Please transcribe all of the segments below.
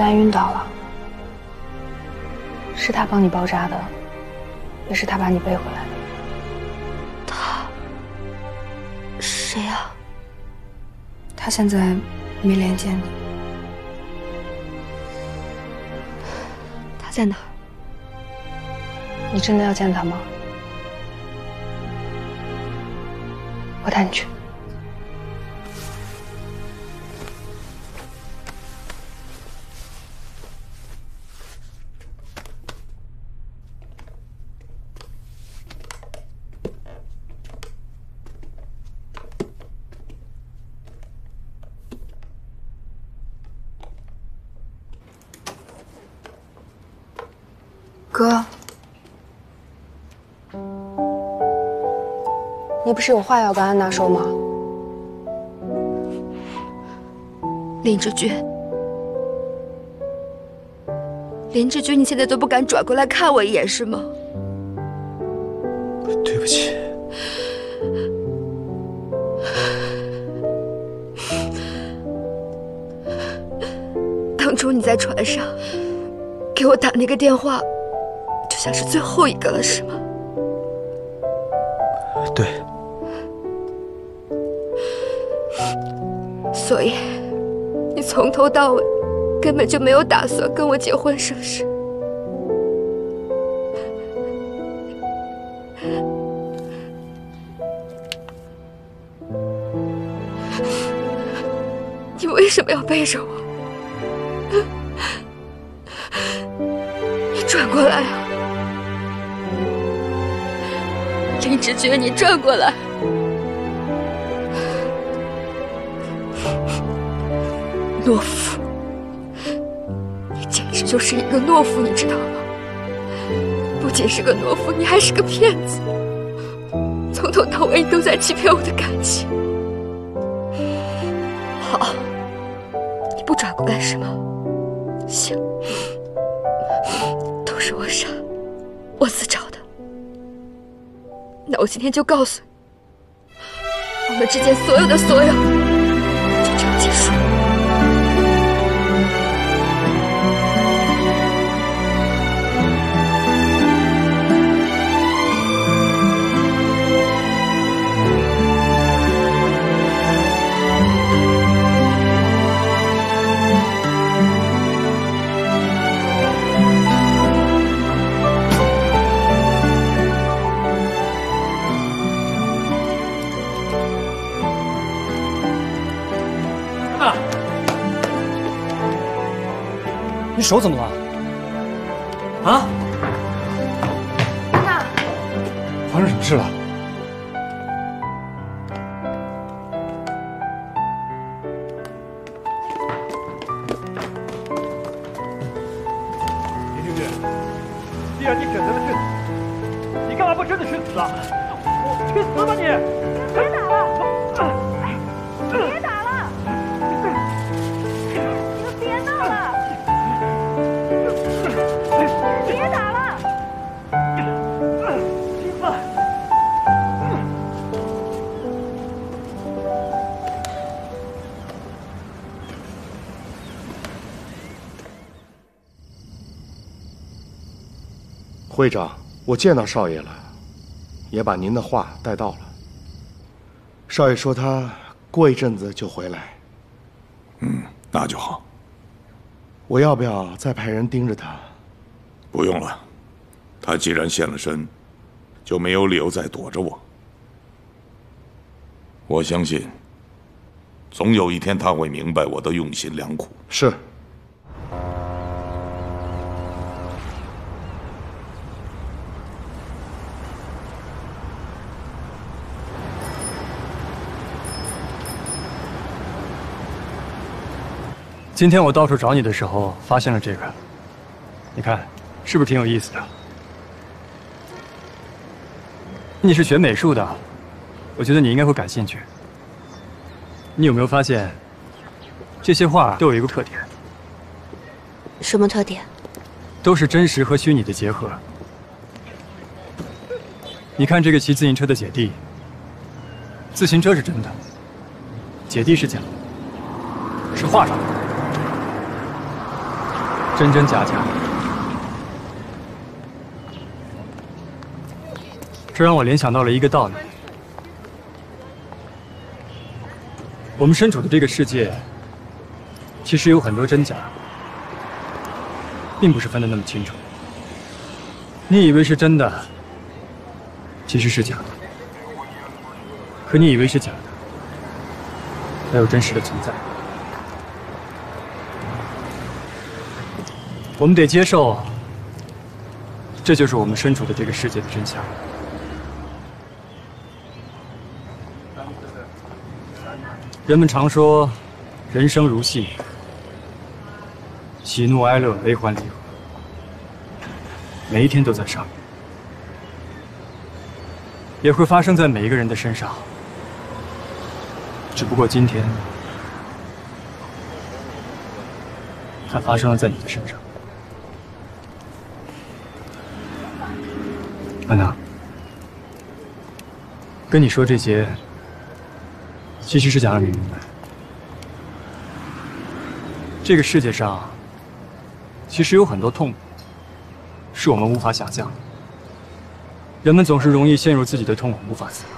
你昨天晕倒了，是他帮你包扎的，也是他把你背回来的。他谁呀？他现在没脸见你，他在哪儿？你真的要见他吗？我带你去。你不是有话要跟安娜说吗？林志军，林志军，你现在都不敢转过来看我一眼是吗？对不起。当初你在船上给我打那个电话，就像是最后一个了，是吗？头到尾根本就没有打算跟我结婚，是不是？你为什么要背着我？你转过来啊！林志军，你转过来！懦夫，你简直就是一个懦夫，你知道吗？不仅是个懦夫，你还是个骗子，从头到尾你都在欺骗我的感情。好，你不转过来是吗？行，都是我傻，我自找的。那我今天就告诉你，我们之间所有的所有，就这样结束了。你手怎么了？啊？娜娜，发生什么事了？会长，我见到少爷了，也把您的话带到了。少爷说他过一阵子就回来，嗯，那就好。我要不要再派人盯着他？不用了，他既然现了身，就没有理由再躲着我。我相信，总有一天他会明白我的用心良苦。是。今天我到处找你的时候，发现了这个。你看，是不是挺有意思的？你是学美术的，我觉得你应该会感兴趣。你有没有发现，这些画都有一个特点，什么特点？都是真实和虚拟的结合。你看这个骑自行车的姐弟，自行车是真的，姐弟是假的，是画上的，真真假假。这让我联想到了一个道理：我们身处的这个世界，其实有很多真假，并不是分得那么清楚。你以为是真的，其实是假的；可你以为是假的，还有真实的存在。我们得接受，这就是我们身处的这个世界的真相。人们常说，人生如戏，喜怒哀乐、悲欢离合，每一天都在上演，也会发生在每一个人的身上。只不过今天，它发生了在你的身上。安娜，跟你说这些。其实是想让你明白，这个世界上其实有很多痛苦是我们无法想象的。人们总是容易陷入自己的痛苦，无法自拔。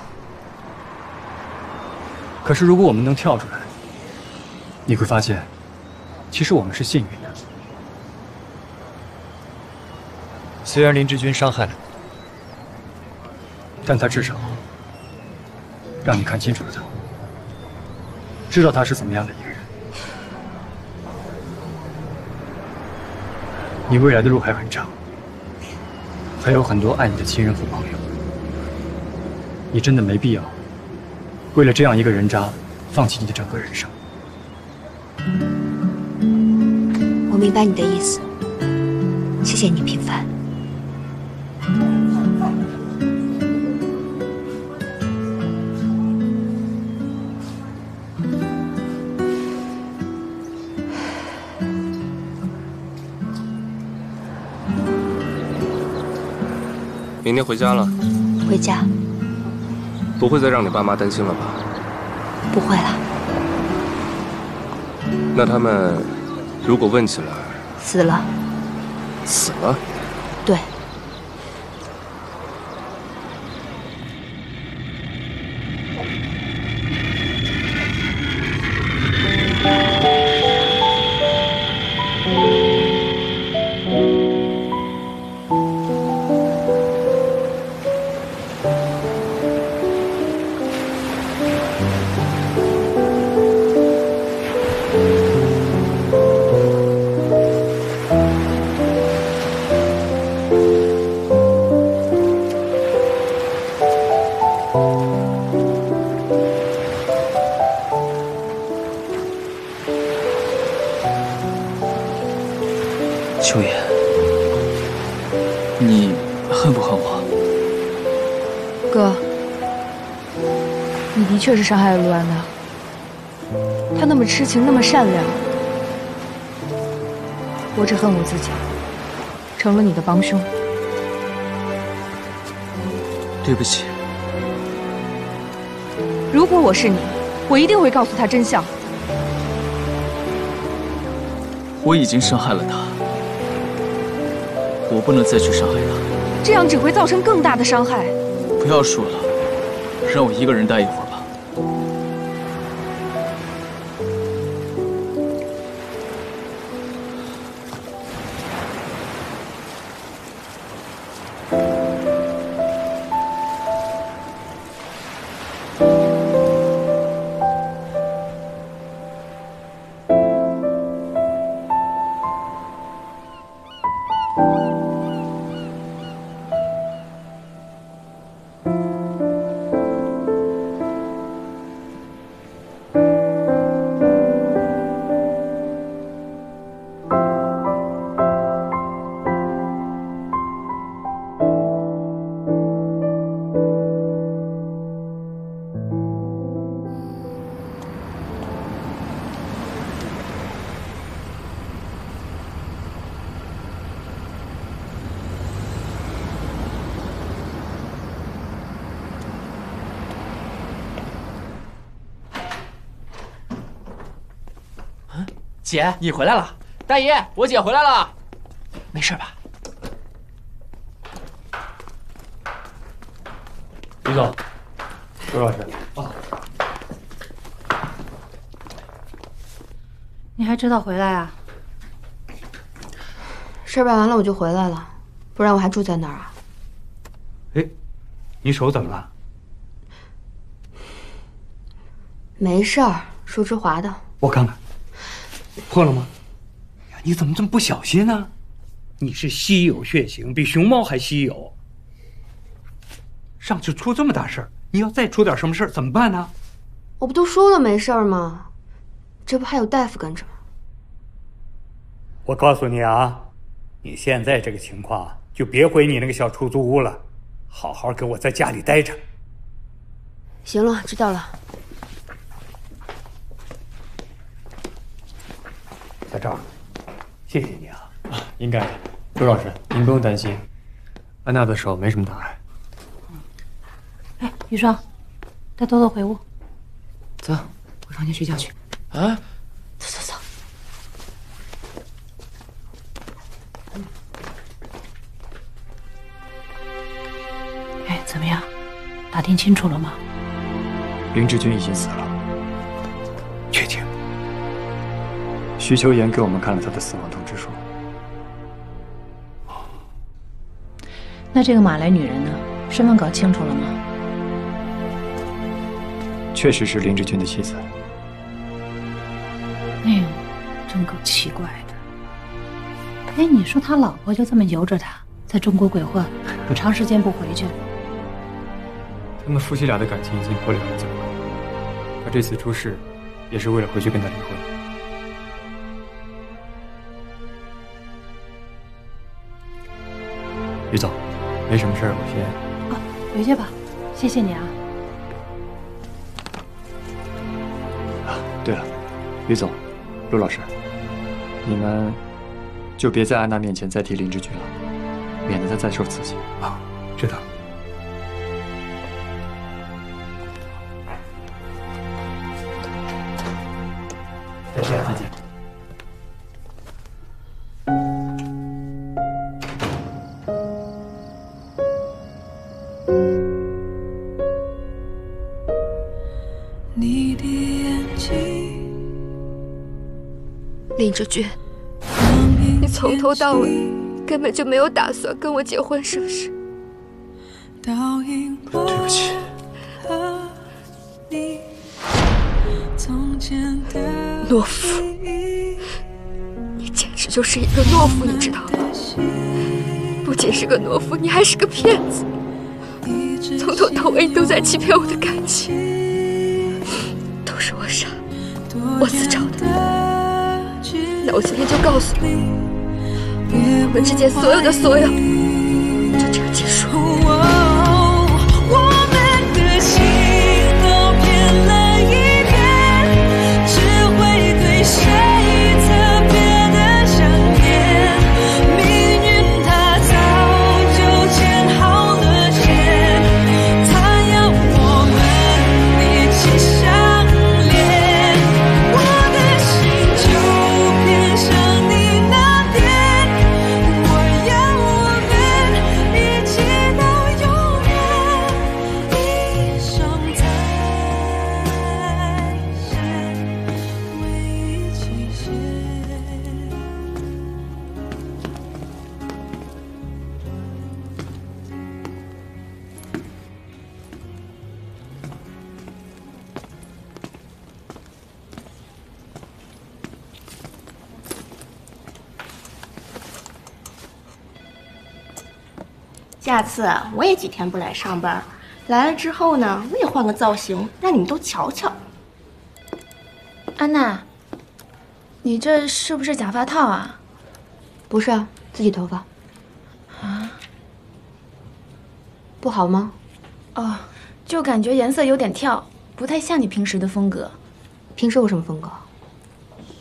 可是，如果我们能跳出来，你会发现，其实我们是幸运的。虽然林志军伤害了你，但他至少让你看清楚了他。知道他是怎么样的一个人，你未来的路还很长，还有很多爱你的亲人和朋友，你真的没必要为了这样一个人渣，放弃你的整个人生。我明白你的意思，谢谢你平凡。明天回家了，回家，不会再让你爸妈担心了吧？不会了。那他们如果问起来，死了，死了，确实伤害了陆安娜。她那么痴情，那么善良，我只恨我自己成了你的帮凶。对不起。如果我是你，我一定会告诉他真相。我已经伤害了他，我不能再去伤害他。这样只会造成更大的伤害。不要说了，让我一个人待一会儿。姐，你回来了。大姨，我姐回来了，没事吧？李总，周老师。啊。你还知道回来啊？事儿办完了我就回来了，不然我还住在那儿啊。哎，你手怎么了？没事儿，树枝划的。我看看，破了吗？呀，你怎么这么不小心呢？你是稀有血型，比熊猫还稀有。上次出这么大事儿，你要再出点什么事儿怎么办呢？我不都说了没事儿吗？这不还有大夫跟着吗？我告诉你啊，你现在这个情况，就别回你那个小出租屋了，好好给我在家里待着。行了，知道了。小赵，谢谢你啊！啊应该的，周老师，您不用担心，安娜的手没什么大碍。哎，雨霜，带多多回屋。走，回房间睡觉去。啊，走走走。哎，怎么样？打听清楚了吗？林志军已经死了，徐秋言给我们看了他的死亡通知书。那这个马来女人呢？身份搞清楚了吗？确实是林志军的妻子。哎呦，真够奇怪的。哎，你说他老婆就这么由着他在中国鬼混，长时间不回去？他们夫妻俩的感情已经破裂很久了。他这次出事，也是为了回去跟他离婚。于总，没什么事儿，我先……啊，回去吧，谢谢你啊。啊，对了，于总，陆老师，你们就别在安娜面前再提林志军了，免得他再受刺激。啊，知道。再见，再见。林志军，你从头到尾根本就没有打算跟我结婚，是不是？对不起。懦夫，你简直就是一个懦夫，你知道吗？不仅是个懦夫，你还是个骗子，从头到尾你都在欺骗我的感情，都是我傻，我自找的。那我今天就告诉你，我们之间所有的所有，就这样结束。次我也几天不来上班，来了之后呢，我也换个造型，让你们都瞧瞧。安娜，你这是不是假发套啊？不是啊，自己头发。啊？不好吗？哦，就感觉颜色有点跳，不太像你平时的风格。平时我什么风格？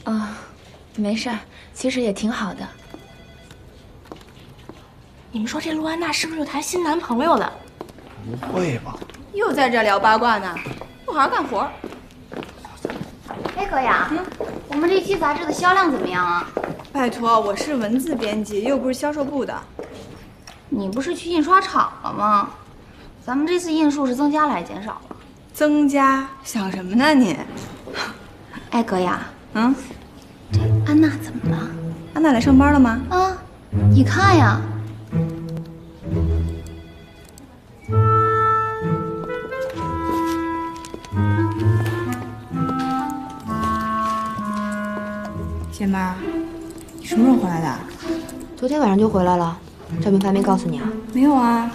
啊，没事儿，其实也挺好的。你们说这陆安娜是不是又谈新男朋友了？不会吧？又在这聊八卦呢？不好好干活。哎，何雅，我们这期杂志的销量怎么样啊？拜托，我是文字编辑，又不是销售部的。你不是去印刷厂了吗？咱们这次印数是增加了还是减少了？增加？想什么呢你？哎，哥呀，嗯，这安娜怎么了？安娜来上班了吗？啊，你看呀。姐们儿，你什么时候回来的？昨天晚上就回来了。赵明凡没告诉你啊？没有啊。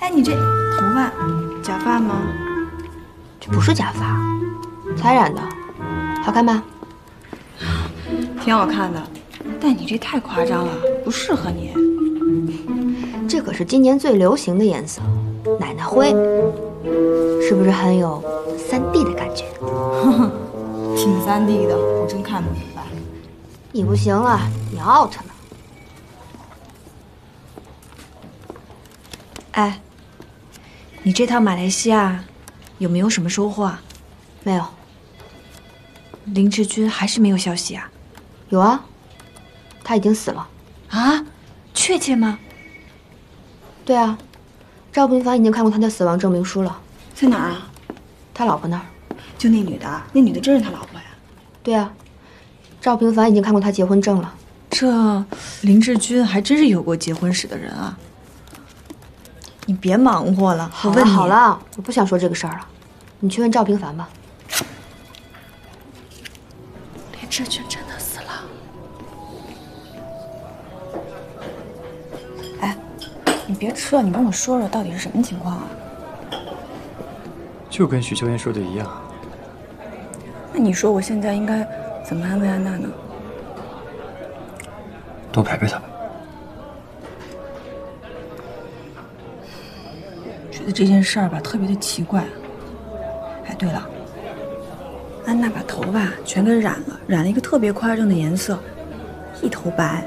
哎，你这头发，假发吗？这不是假发，才染的，好看吧？挺好看的，但你这太夸张了，不适合你。这可是今年最流行的颜色，奶奶灰，是不是很有三 D 的感觉？挺三 D 的，我真看不明白。你不行了，你 out 了。哎，你这趟马来西亚有没有什么收获啊？没有。林志军还是没有消息啊？有啊，他已经死了。啊？确切吗？对啊，赵平凡已经看过他的死亡证明书了。在哪儿啊？他老婆那儿。就那女的，那女的真是他老婆呀？对啊，赵平凡已经看过他结婚证了。这林志军还真是有过结婚史的人啊！你别忙活了，我问你好了，我不想说这个事儿了，你去问赵平凡吧。林志军真的死了？哎，你别吃了，你跟我说说到底是什么情况啊？就跟许秋燕说的一样。那你说我现在应该怎么安慰安娜呢？多陪陪她吧。觉得这件事儿吧特别的奇怪。哎，对了，安娜把头发全给染了，染了一个特别夸张的颜色，一头白。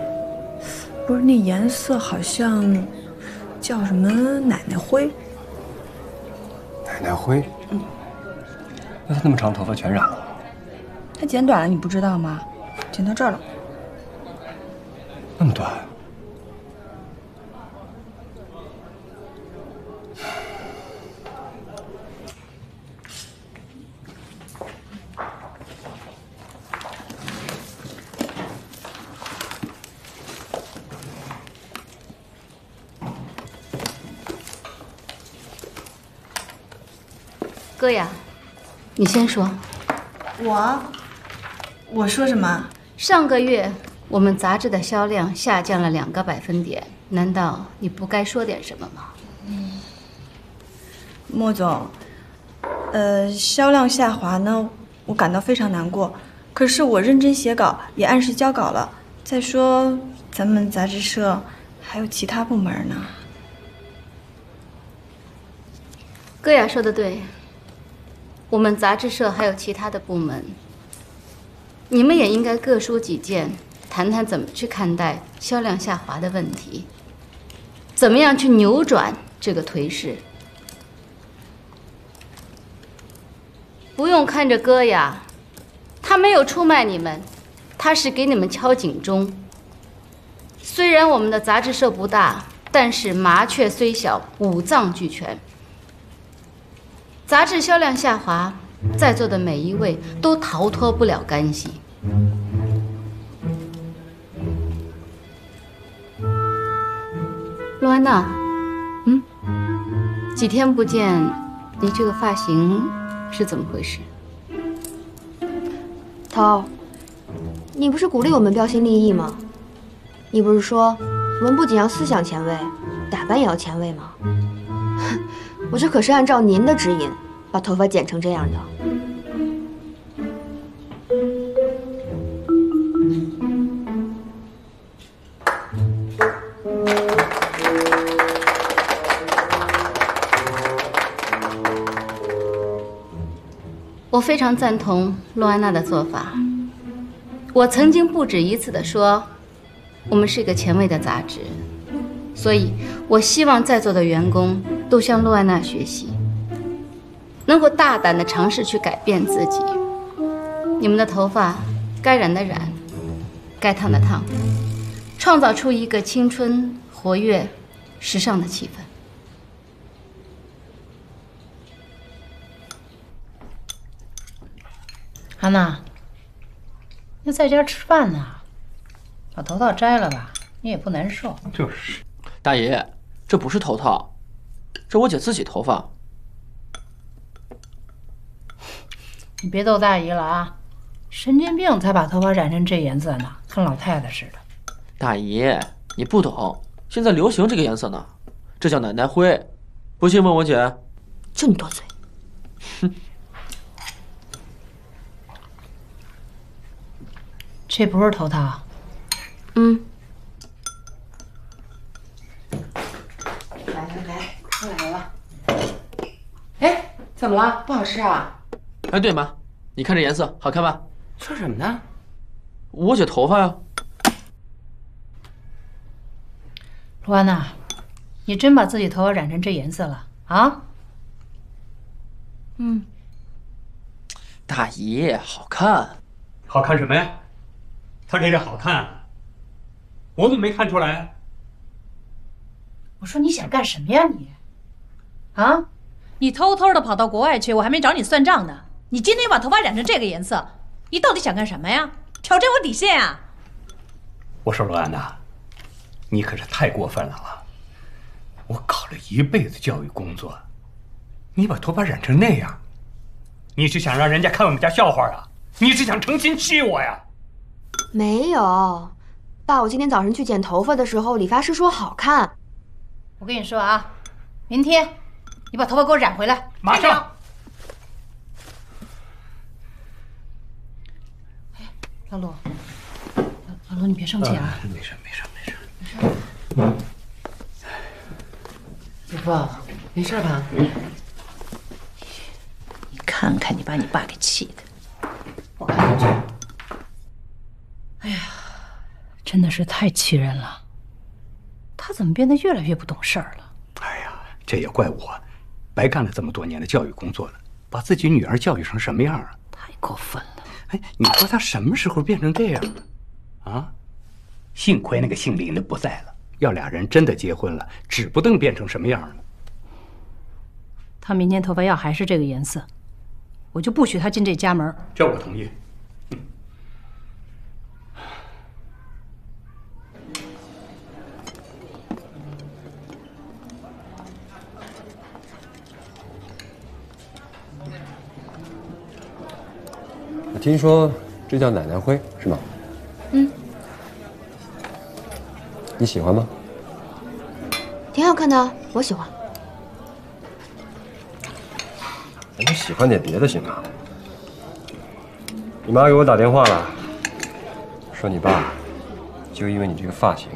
不是那颜色好像叫什么奶奶灰。奶奶灰。嗯。那她那么长头发全染了？她剪短了，你不知道吗？剪到这儿了。那么短？哥呀，你先说。我，我说什么？上个月我们杂志的销量下降了两个百分点，难道你不该说点什么吗？嗯，莫总，呃，销量下滑呢，我感到非常难过。可是我认真写稿，也按时交稿了。再说，咱们杂志社还有其他部门呢。戈雅，说的对。我们杂志社还有其他的部门，你们也应该各抒己见，谈谈怎么去看待销量下滑的问题，怎么样去扭转这个颓势。不用看着哥呀，他没有出卖你们，他是给你们敲警钟。虽然我们的杂志社不大，但是麻雀虽小，五脏俱全。杂志销量下滑，在座的每一位都逃脱不了干系。陆安娜，嗯，几天不见，你这个发型是怎么回事？涛，你不是鼓励我们标新立异吗？你不是说我们不仅要思想前卫，打扮也要前卫吗？哼 我这可是按照您的指引，把头发剪成这样的。我非常赞同洛安娜的做法。我曾经不止一次的说，我们是一个前卫的杂志，所以我希望在座的员工都向洛安娜学习，能够大胆的尝试去改变自己。你们的头发该染的染，该烫的烫，创造出一个青春、活跃、时尚的气氛。安娜，要在家吃饭呢，把头套摘了吧，你也不难受。就是，大爷，这不是头套，这我姐自己头发。你别逗大姨了啊，神经病才把头发染成这颜色呢，跟老太太似的。大姨，你不懂，现在流行这个颜色呢，这叫奶奶灰。不信问我姐。就你多嘴。这不是头套，嗯，来来来，快来了。哎，怎么了？不好吃啊？哎，对妈，你看这颜色好看吧？说什么呢？我剪头发呀。陆安娜，你真把自己头发染成这颜色了啊？嗯，大姨，好看。好看什么呀？他这着好看，我怎么没看出来？我说你想干什么呀你？啊？你偷偷的跑到国外去，我还没找你算账呢。你今天把头发染成这个颜色，你到底想干什么呀？挑战我底线啊！我说罗安娜，你可是太过分了啊！我搞了一辈子教育工作，你把头发染成那样，你是想让人家看我们家笑话啊？你是想诚心气我呀？没有，爸，我今天早上去剪头发的时候，理发师说好看。我跟你说啊，明天你把头发给我染回来，马上。哎，老陆，老老陆，你别生气啊！没事没事没事。姐夫，没事吧？你看看你把你爸给气的，我看看去。哎呀，真的是太气人了。他怎么变得越来越不懂事儿了？哎呀这也怪我，白干了这么多年的教育工作了，把自己女儿教育成什么样了？太过分了！哎，你说他什么时候变成这样了？啊？幸亏那个姓林的不在了，要俩人真的结婚了，指不定变成什么样了。他明天头发要还是这个颜色，我就不许他进这家门。这我同意。听说这叫奶奶灰是吗？嗯，你喜欢吗？挺好看的，我喜欢。咱们喜欢点别的行吗？你妈给我打电话了，说你爸就因为你这个发型，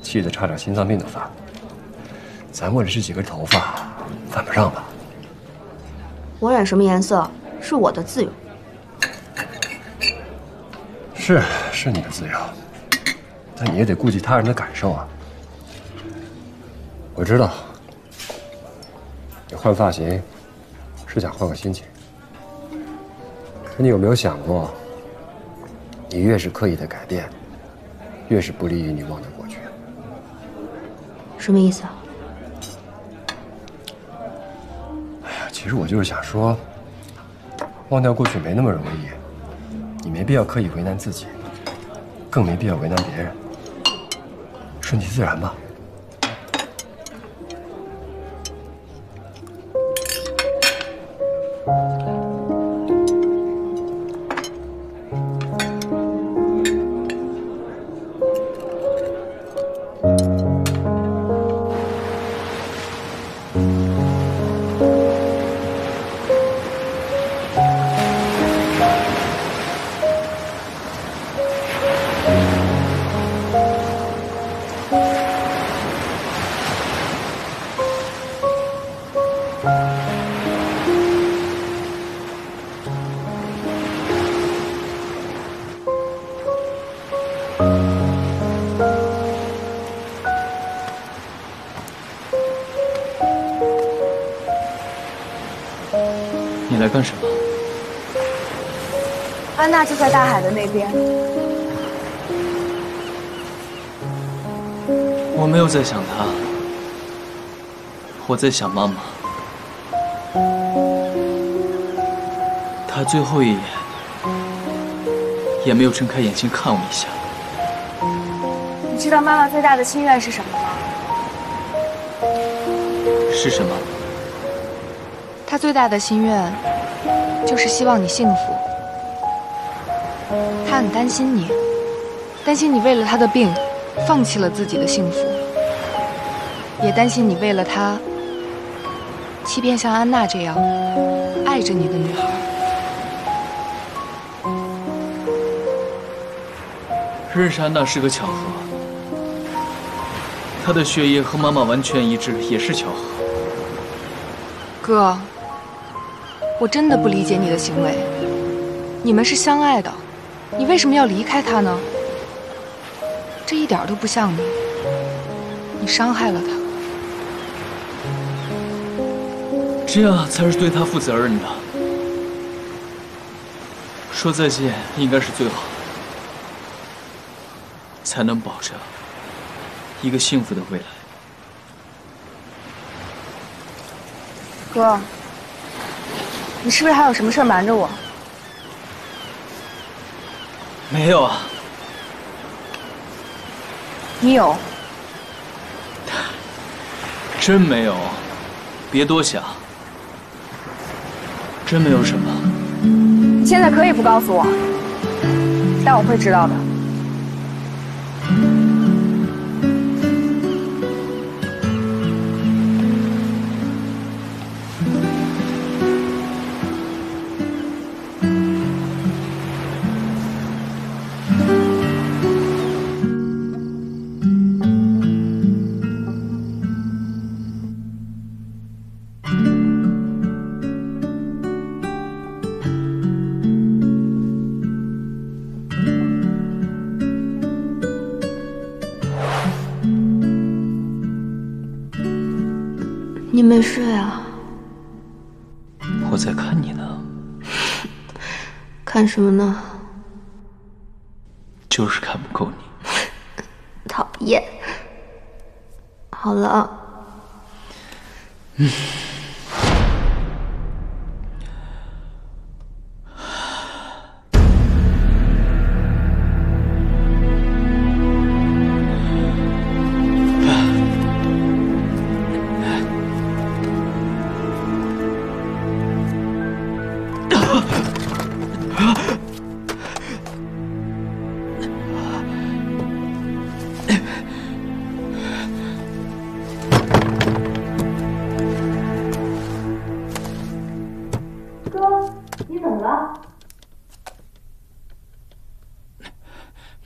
气得差点心脏病都犯了。咱为了这几根头发，犯不上吧？我染什么颜色是我的自由。是是你的自由，但你也得顾及他人的感受啊。我知道，你换发型是想换个心情，可你有没有想过，你越是刻意的改变，越是不利于你忘掉过去。什么意思啊？哎呀，其实我就是想说，忘掉过去没那么容易。没必要刻意为难自己，更没必要为难别人，顺其自然吧。干什么？安娜就在大海的那边。我没有在想她，我在想妈妈。她最后一眼也没有睁开眼睛看我一下。你知道妈妈最大的心愿是什么吗？是什么？她最大的心愿就是希望你幸福。他很担心你，担心你为了他的病放弃了自己的幸福，也担心你为了他欺骗像安娜这样爱着你的女孩。认识安娜是个巧合，她的血液和妈妈完全一致也是巧合。哥，我真的不理解你的行为。你们是相爱的，你为什么要离开他呢？这一点都不像你，你伤害了他。这样才是对他负责任的。说再见应该是最好，才能保证一个幸福的未来。哥，你是不是还有什么事瞒着我？没有啊，你有。真没有，别多想，真没有什么。你现在可以不告诉我，但我会知道的。你没睡啊？我在看你呢，看什么呢？就是看不够你。讨厌。好了，嗯。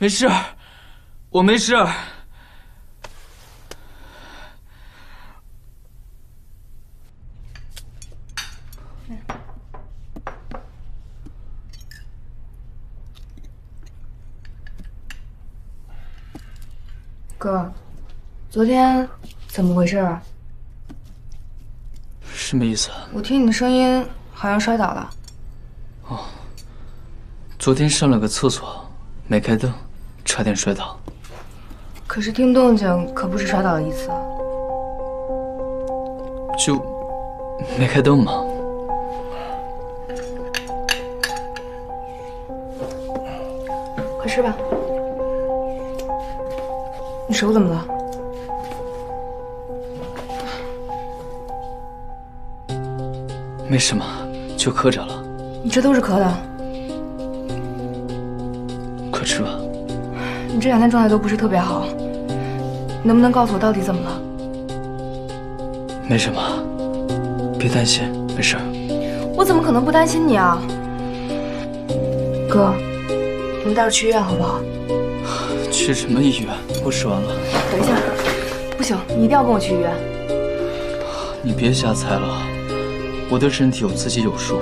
没事，我没事。哥，昨天怎么回事啊？什么意思？我听你的声音好像摔倒了。哦昨天上了个厕所，没开灯，差点摔倒。可是听动静可不止摔倒了一次。就没开灯吗？快吃吧。你手怎么了？没什么，就磕着了。你这都是磕的。你这两天状态都不是特别好，你能不能告诉我到底怎么了？没什么，别担心，没事。我怎么可能不担心你啊？哥，我们待会儿去医院好不好？去什么医院？我吃完了。等一下，不行，你一定要跟我去医院。你别瞎猜了，我的身体我自己有数。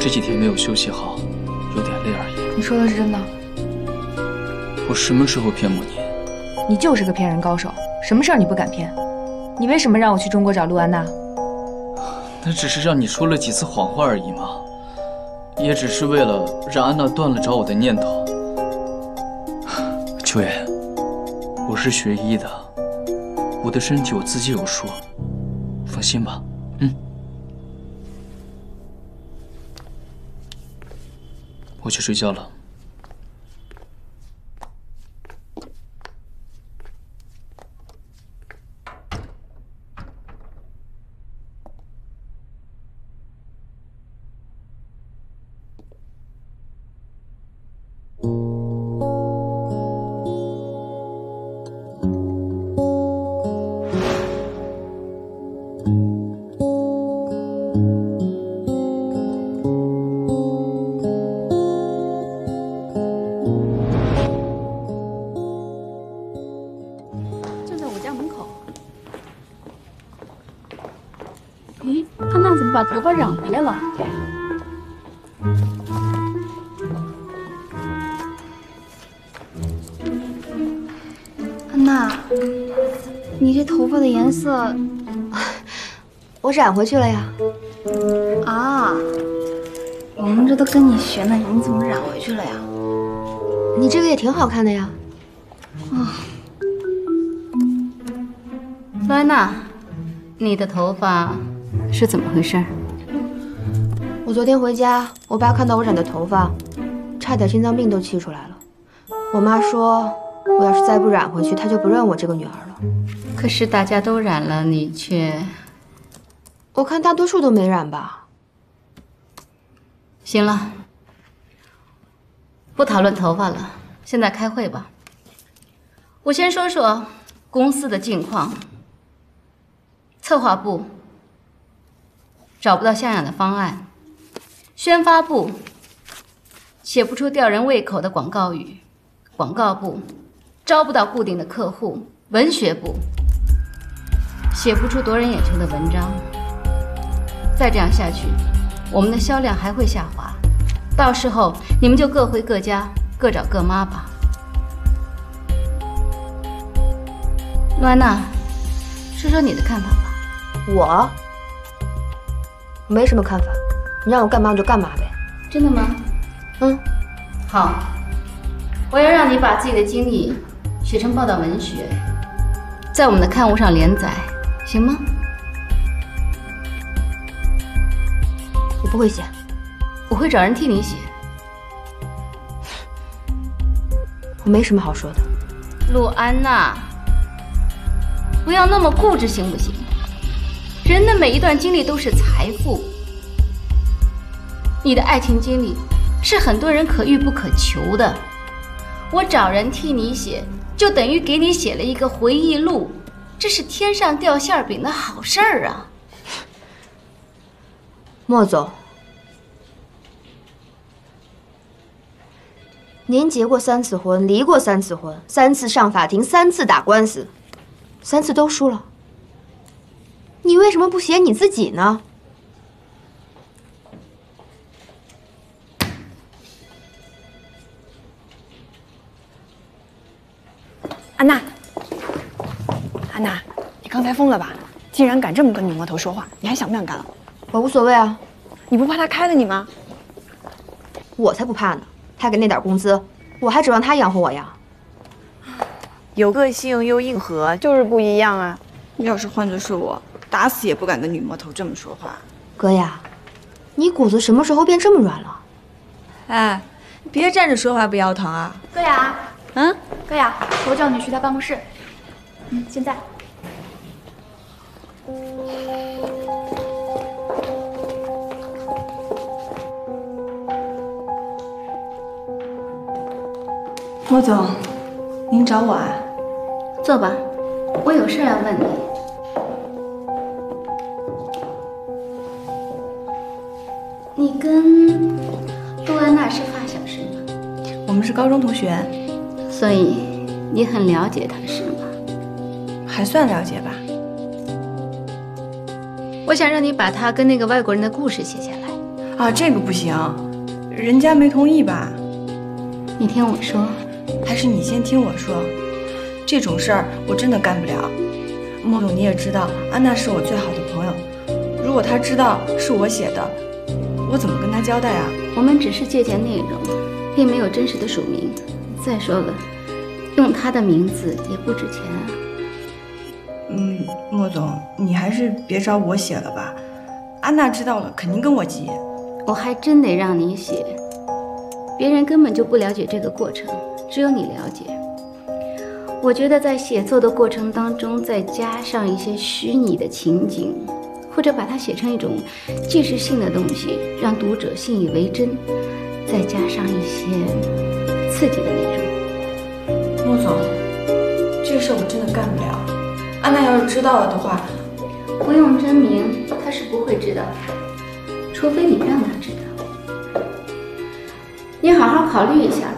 这几天没有休息好，有点累而已。你说的是真的？我什么时候骗过你？你就是个骗人高手，什么事儿你不敢骗？你为什么让我去中国找陆安娜？那只是让你说了几次谎话而已嘛。也只是为了让安娜断了找我的念头。秋月，我是学医的，我的身体我自己有数，放心吧。嗯，我去睡觉了。染回去了呀。啊，我们这都跟你学呢，你怎么染回去了呀？你这个也挺好看的呀。啊，罗安娜，你的头发是怎么回事？我昨天回家，我爸看到我染的头发，差点心脏病都气出来了。我妈说，我要是再不染回去，她就不认我这个女儿了。可是大家都染了，你却……我看大多数都没染吧。行了，不讨论头发了，现在开会吧。我先说说公司的近况。策划部找不到像样的方案，宣发部写不出吊人胃口的广告语，广告部招不到固定的客户，文学部写不出夺人眼球的文章。再这样下去，我们的销量还会下滑，到时候你们就各回各家，各找各妈吧。罗安娜，说说你的看法吧。我没什么看法，你让我干嘛我就干嘛呗。真的吗？嗯，好，我要让你把自己的经历写成报道文学，在我们的刊物上连载，行吗？我不会写，我会找人替你写。我没什么好说的。陆安娜，不要那么固执，行不行？人的每一段经历都是财富，你的爱情经历是很多人可遇不可求的。我找人替你写，就等于给你写了一个回忆录，这是天上掉馅饼的好事儿啊！莫总，您结过三次婚，离过三次婚，三次上法庭，三次打官司，三次都输了。你为什么不写你自己呢？安娜，安娜，你刚才疯了吧？竟然敢这么跟女魔头说话，你还想不想干了？我无所谓啊，你不怕他开了你吗？我才不怕呢！他给那点工资，我还指望他养活我呀。有个性又硬核，就是不一样啊！要是换作是我，打死也不敢跟女魔头这么说话。哥呀，你骨子什么时候变这么软了？哎，别站着说话不腰疼啊！哥雅，嗯，哥雅，我叫你去他办公室。嗯，现在。莫总，您找我啊？坐吧，我有事要问你。你跟杜安娜是发小是吗？我们是高中同学，所以你很了解她是吗？还算了解吧。我想让你把她跟那个外国人的故事写下来。啊，这个不行，人家没同意吧？你听我说，还是你先听我说。这种事儿我真的干不了。莫总，你也知道，安娜是我最好的朋友。如果她知道是我写的，我我怎么跟她交代啊？我们只是借鉴内容，并没有真实的署名。再说了，用她的名字也不值钱啊。嗯，莫总，你还是别找我写了吧。安娜知道了肯定跟我急。我还真得让你写，别人根本就不了解这个过程，只有你了解。我觉得在写作的过程当中，再加上一些虚拟的情景，或者把它写成一种纪实性的东西，让读者信以为真，再加上一些刺激的内容。穆总，这个事我真的干不了。安娜要是知道了的话，不用真名，她是不会知道的，除非你让她知道。你好好考虑一下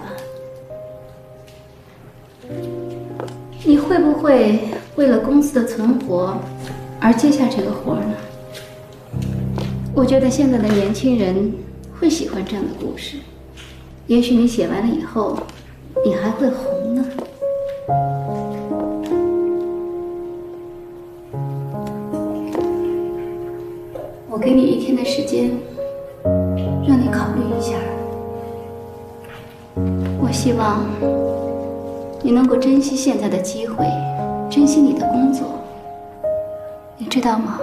会为了公司的存活而接下这个活呢？我觉得现在的年轻人会喜欢这样的故事，也许你写完了以后，你还会红呢。我给你一天的时间，让你考虑一下。我希望你能够珍惜现在的机会，珍惜你的工作。你知道吗？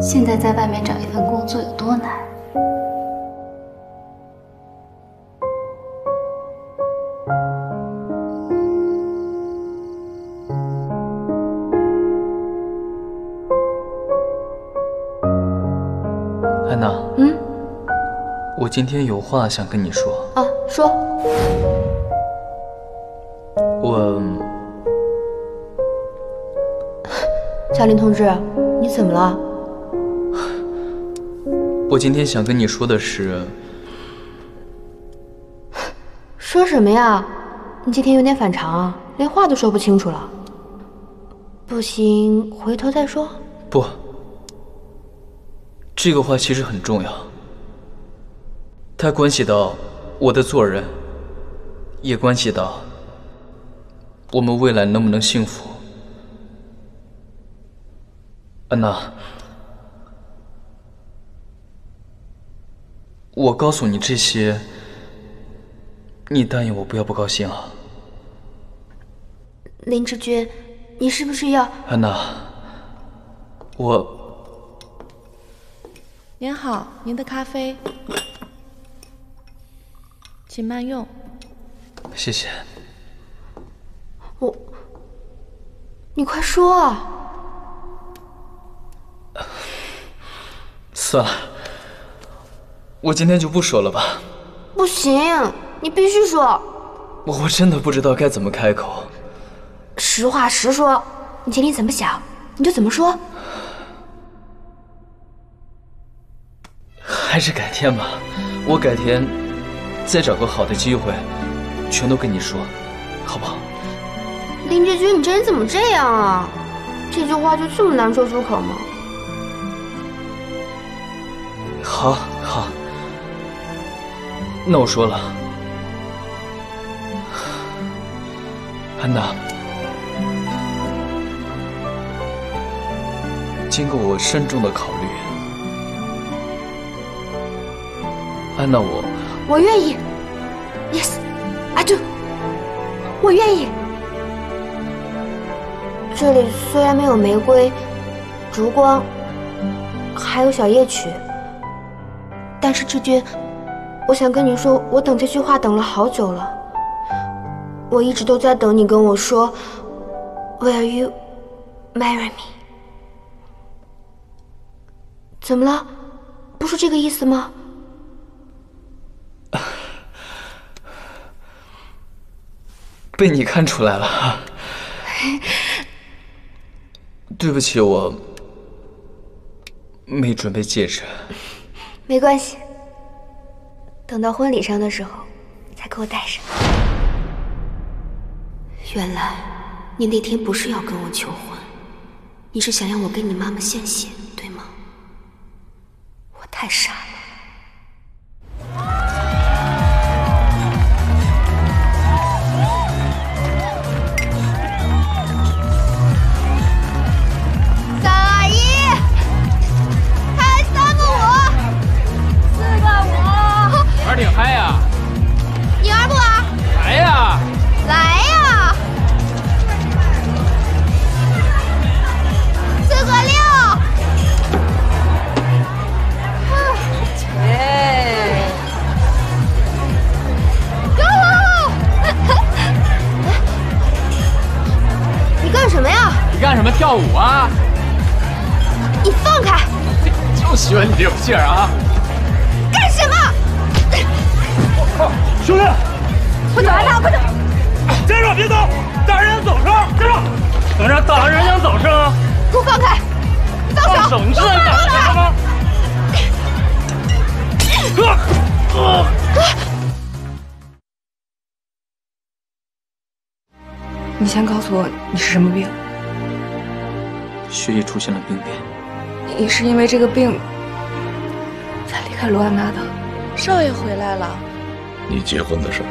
现在在外面找一份工作有多难？安娜，嗯，我今天有话想跟你说。啊，说。我小林同志，你怎么了？我今天想跟你说的是，说什么呀？你今天有点反常啊，连话都说不清楚了。不行，回头再说。不，这个话其实很重要，它关系到我的做人，也关系到我们未来能不能幸福。安娜，我告诉你这些，你答应我不要不高兴啊。林志军，你是不是要……安娜，我您好，您的咖啡，请慢用。谢谢。我，你快说啊！算了，我今天就不说了吧。不行，你必须说，我我真的不知道该怎么开口。实话实说，你心里怎么想，你就怎么说。还是改天吧，我改天再找个好的机会，全都跟你说，好不好？林志军，你这人怎么这样啊？这句话就这么难说出口吗？好，好，那我说了，安娜，经过我慎重的考虑，安娜，我。我愿意，Yes，I do，我愿意。这里虽然没有玫瑰、烛光，还有小夜曲，但是志军，我想跟你说，我等这句话等了好久了。我一直都在等你跟我说，Will you marry me？怎么了？不是这个意思吗？被你看出来了。对不起，我没准备戒指。没关系，等到婚礼上的时候再给我戴上。原来你那天不是要跟我求婚，你是想让我给你妈妈献血，对吗？我太傻血液出现了病变。你是因为这个病才离开罗安娜的？少爷回来了。你结婚的事儿，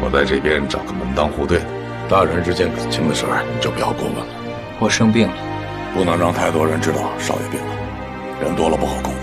我在这边找个门当户对的，大人之间感情的事儿你就不要过问了。我生病了，不能让太多人知道少爷病了，人多了不好控制。